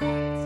Thanks.